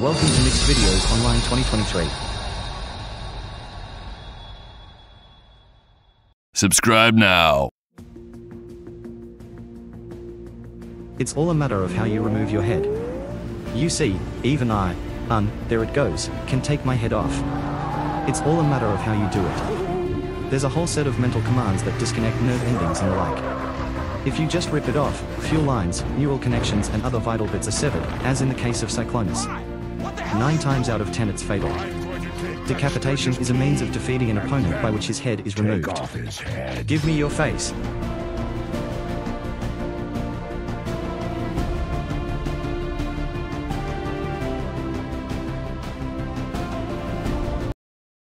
Welcome to Mixed Videos Online 2023. Subscribe now. It's all a matter of how you remove your head. You see, even I, un, there it goes, can take my head off. It's all a matter of how you do it. There's a whole set of mental commands that disconnect nerve endings and the like. If you just rip it off, fuel lines, neural connections and other vital bits are severed, as in the case of Cyclonus. Nine times out of ten it's fatal. Decapitation is a means of defeating an opponent by which his head is removed. Give me your face.